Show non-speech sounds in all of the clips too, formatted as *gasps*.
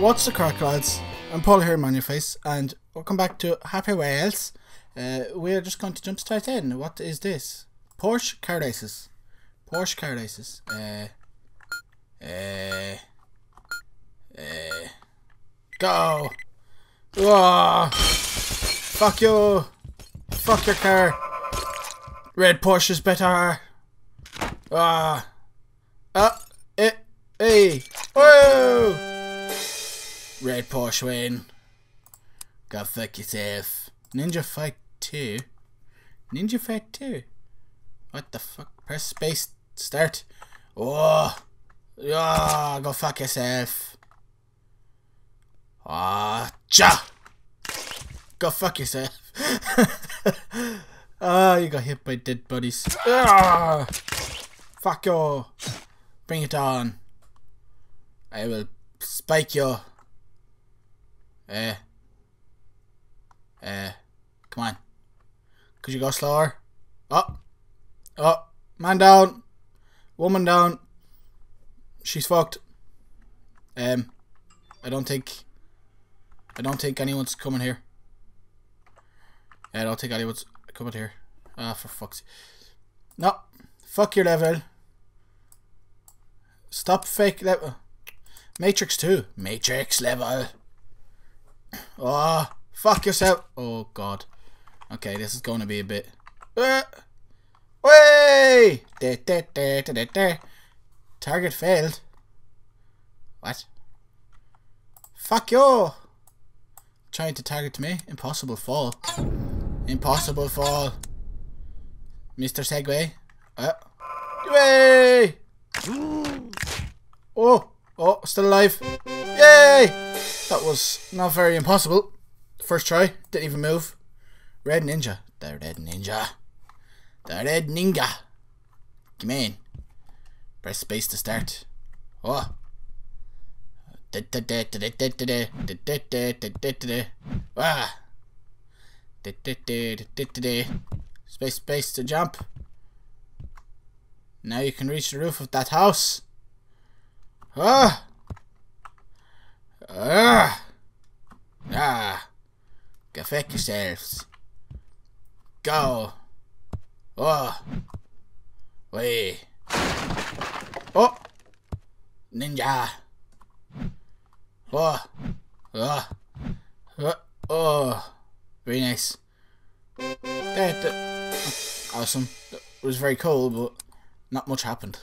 What's the craic, lads? I'm Paul Hairy Manly Face, and welcome back to Happy Wheels. Uh, we're just going to jump straight in. What is this? Porsche car races. Porsche car races. Uh, uh, uh, go! Whoa! Fuck you! Fuck your car! Red Porsche's better! Ah! Ah! Eh! Hey! Whoa! Red Porsche win. Go fuck yourself. Ninja Fight 2? Ninja Fight 2? What the fuck? Press space start. Oh! Oh, go fuck yourself. Ah, cha! Go fuck yourself. *laughs* Ah, you got hit by dead bodies. Ah! Fuck you. Bring it on. I will spike you. Eh. Eh. Come on. Could you go slower? Oh. Oh. Man down. Woman down. She's fucked. Um. I don't think. I don't think anyone's coming here. I don't think anyone's coming here. Ah, for fuck's No. Fuck your level. Stop fake level. Matrix 2. Matrix level. Oh, fuck yourself. Oh, God. Okay, this is going to be a bit... Uh, way! Da, da. Target failed. What? Fuck you! Trying to target me. Impossible fall. Impossible fall. Mr. Segway. Uh. Way! Oh! Oh, still alive. Yay! That was not very impossible. First try, didn't even move. Red Ninja. The Red Ninja. The Red Ninja. Come in. Press space to start. Oh. Ah. Space, space to jump. Now you can reach the roof of that house. Ah! Ah! Ah! Go fuck yourselves. Go! Oh! Wait! Oh! Ninja! Oh! Oh! Oh! oh. Very nice. That, that, awesome. It was very cool, but not much happened.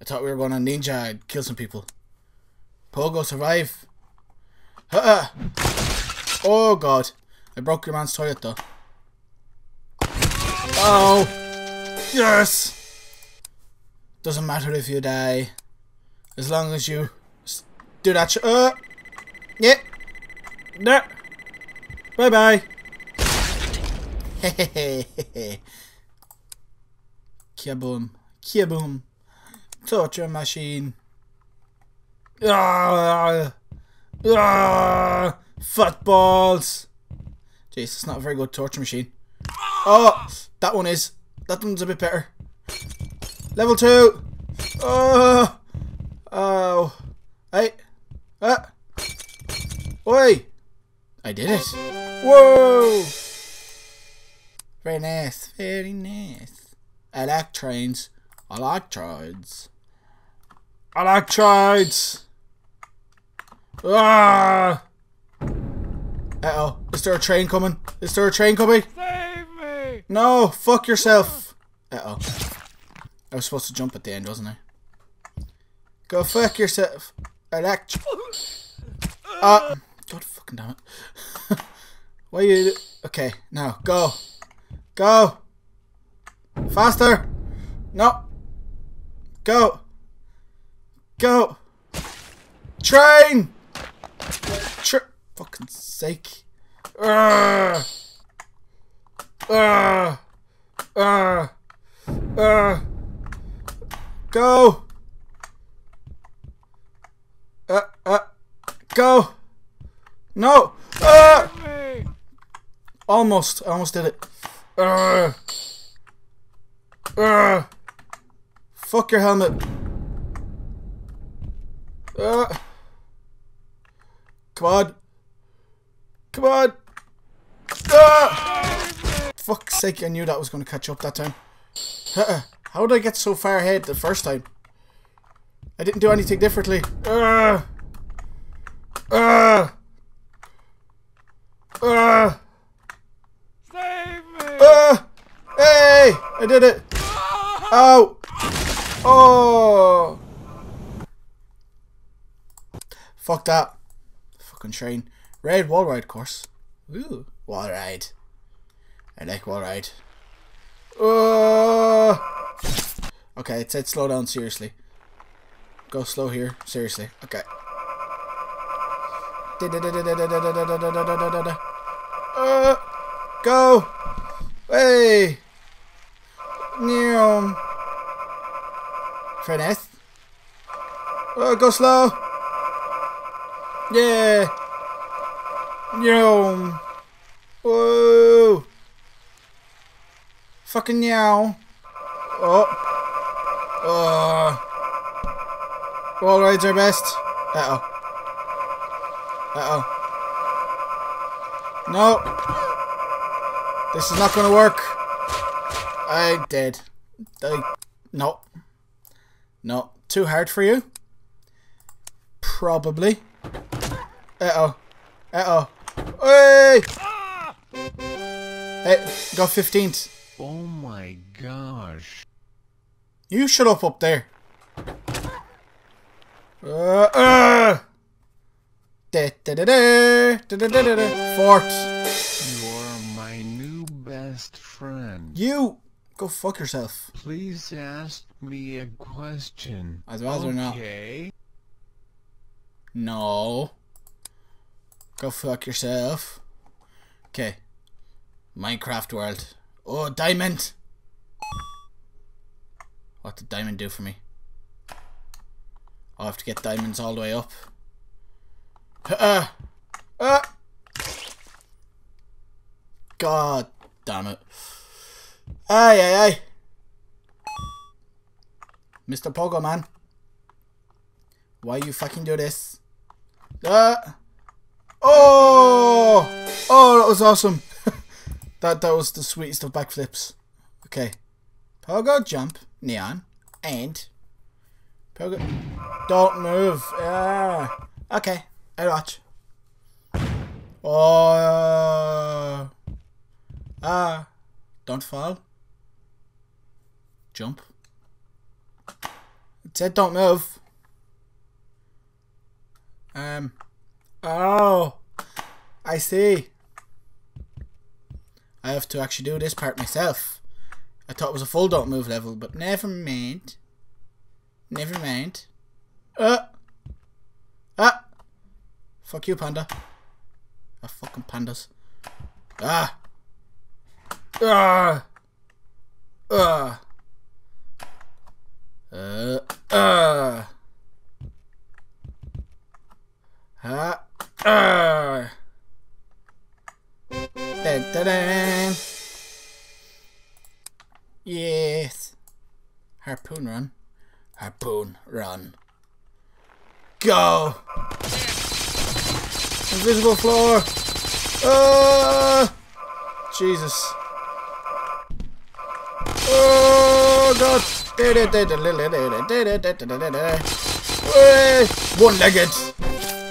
I thought we were going on ninja and kill some people. Pogo, survive. -uh. Oh god. I broke your man's toilet though. Oh! Yes! Doesn't matter if you die. As long as you do that Uh! Yeah! No! Bye bye! Hehehe. *laughs* Kaboom. Kaboom. Torture machine. Ah, ah, footballs. Jeez, it's not a very good torture machine. Oh, that one is. That one's a bit better. Level two. Oh, oh, hey, ah, oi! I did it. Whoa! Very nice, very nice. I like trains. I like trains. I like trains. Ah! Uh oh. Is there a train coming? Is there a train coming? Save me! No, fuck yourself. Uh oh. I was supposed to jump at the end, wasn't I? Go fuck yourself. Elect. Ah! Uh, God fucking damn it. *laughs* Why you. Okay, now go. Go! Faster! No! Go! Go! Train! Tra fucking sake. Urgh. Urgh. Urgh. Urgh. Go! Uh, uh, go! No! Uh! Almost, I almost did it. Uh, uh, fuck your helmet. Uh, Come on. Come on. Ah! Fuck's sake, I knew that was going to catch up that time. How did I get so far ahead the first time? I didn't do anything differently. Uh, uh, uh, Save me! uh, hey! I did it! Ow! Oh! Fuck that. Fucking train. Red wall ride course. Ooh, wall ride. I like wall ride. Uh, okay, it said slow down seriously. Go slow here, seriously. Okay. Uh, go! Hey! Neum. Finesse. Oh, go slow! Yeah! Neum. Whoa! Fucking meow. Oh. Oh. All rides are best. Uh oh. Uh oh. No. This is not gonna work. I did. I. No. No. Too hard for you? Probably. Uh oh. Uh oh. Hey! Hey, got 15th. Oh my gosh. You shut up up there. Uh, uh. Da, da, da, da, da, da, da, da, da. Fort. You are my new best friend. You go fuck yourself. Please ask me a question. I'd rather not. Okay. No. Go fuck yourself. Okay. Minecraft world. Oh, diamond. What did diamond do for me? I'll have to get diamonds all the way up. Uh, uh. God damn it. Aye, aye, aye. Mr. Pogo Man. Why you fucking do this? Uh. Oh! Oh, that was awesome. *laughs* that that was the sweetest of backflips. Okay. Pogo jump, neon, and Pogo. Don't move. Ah. Okay. I watch. Oh. Ah. Don't fall. Jump. It said don't move. Um. Oh. I see. I have to actually do this part myself. I thought it was a full don't move level, but never mind. Never mind. Uh. Ah. Fuck you, panda. Ah, fucking pandas. Ah. Ah. Ah. Uh. Ah. Ah. Ah. Dun, dun, dun. Yes. Harpoon run. Harpoon run. Go! Invisible floor! Oh! Jesus. Oh god! One legged!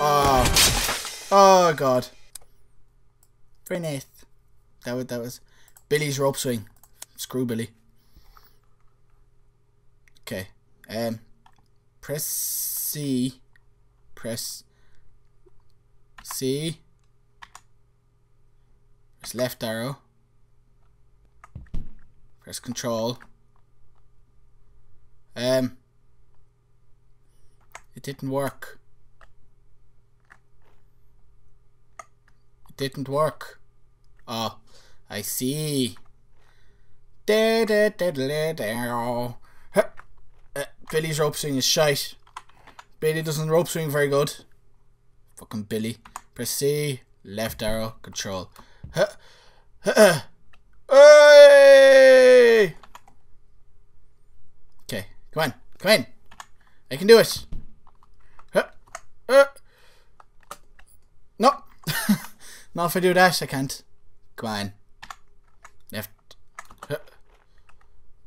Oh. Oh god. Very. That was, that was Billy's rope swing. Screw Billy. Okay. Um. Press C. Press C. Press left arrow. Press control. Um. It didn't work. Didn't work. Oh, I see. Uh, Billy's rope swing is shite. Billy doesn't rope swing very good. Fucking Billy. Press C, left arrow, control. Hey! Okay, come on, come in. I can do it. Huh. *laughs* Not if I do that, I can't. Come on. Left.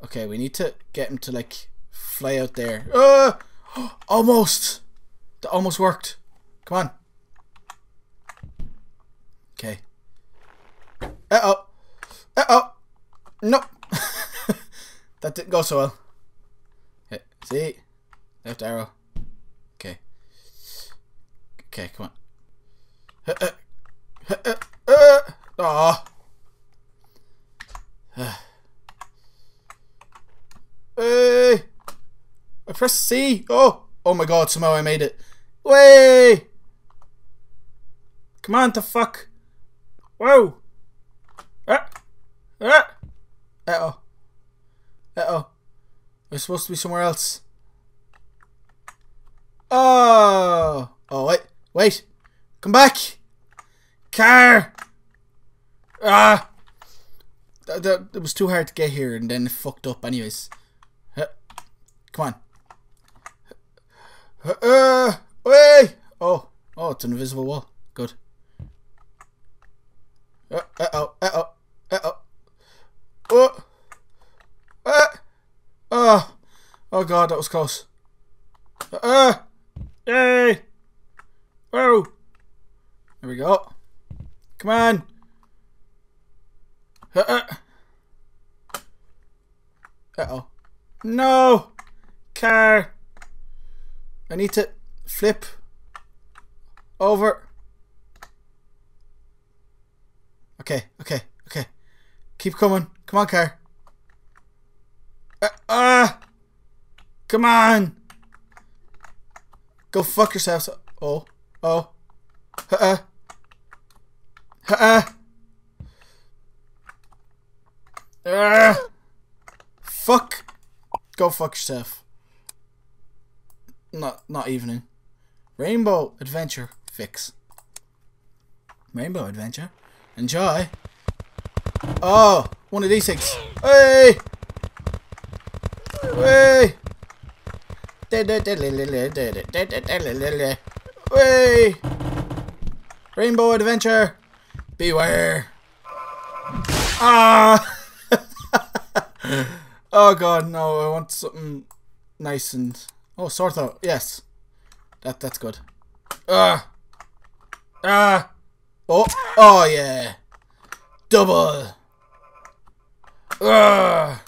Okay, we need to get him to like fly out there. Uh, *gasps* almost. That almost worked. Come on. Okay. Uh oh. Uh oh. No. *laughs* that didn't go so well. See? Left arrow. Okay. Okay, come on. Uh, uh, Oh. *sighs* Hey! I pressed C. Oh! Oh my god, somehow I made it. Way! Come on, the fuck. Whoa! Ah! Ah! Uh-oh. Uh-oh. We're supposed to be somewhere else. Oh! Oh, wait. Wait. Come back! Car! Ah! That, that, it was too hard to get here and then it fucked up anyways. Uh, come on. Uh, uh, wait! Oh, oh, it's an invisible wall. Good. Uh, uh-oh, uh-oh, uh-oh. Oh! Uh, oh! Oh god, that was close. Uh! Yay! Whoa! There we go. Come on! Uh, uh. Uh-oh. No! Car! I need to flip over. Okay, okay, okay. Keep coming. Come on, car. Ah! Uh, uh, come on! Go fuck yourself. Oh. Oh. Uh-uh. Uh-uh. Uh, fuck. Go fuck yourself. Not not evening. Rainbow Adventure fix. Rainbow Adventure. Enjoy. Oh, one of these things. Hey! Hey! Hey! Rainbow Adventure. Beware. Ah! *laughs* oh god, no, I want something nice and Oh, sore throat, yes. That that's good. Ah Ah Oh oh yeah. Double Ah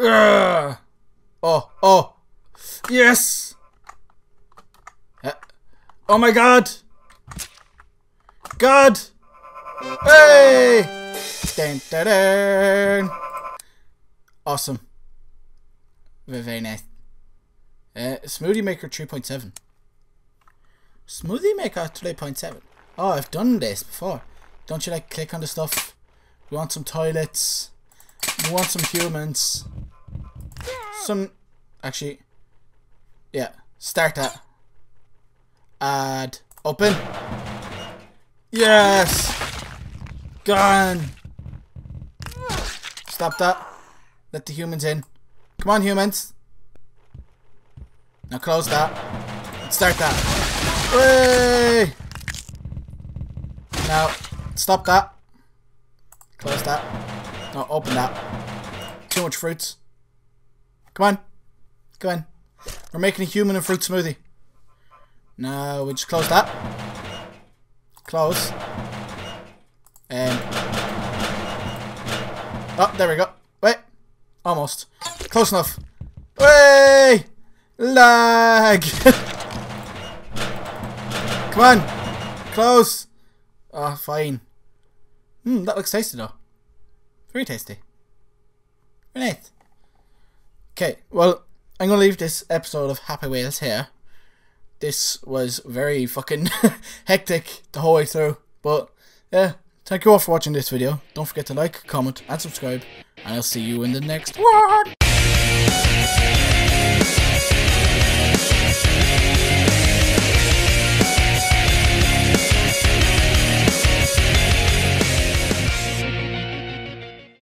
Ah Oh oh Yes uh, Oh my god God Hey Dun, dun, dun. Awesome. Very, nice. Uh, Smoothie Maker 3.7. Smoothie Maker 3.7. Oh, I've done this before. Don't you like click on the stuff? We want some toilets. We want some humans. Some... Actually... Yeah. Start that. Add. Open. Yes! Gone! Stop that. Let the humans in. Come on, humans. Now close that. Let's start that. Way! Now, stop that. Close that. No, open that. Too much fruits. Come on. Come on. We're making a human and fruit smoothie. Now, we just close that. Close. And... Oh, there we go. Wait. Almost. Close enough. Way! Lag! *laughs* Come on! Close! Oh, fine. Hmm, that looks tasty though. Very tasty. Very nice. Okay, well, I'm gonna leave this episode of Happy Wheels here. This was very fucking *laughs* hectic the whole way through. But, yeah, thank you all for watching this video. Don't forget to like, comment, and subscribe. And I'll see you in the next one!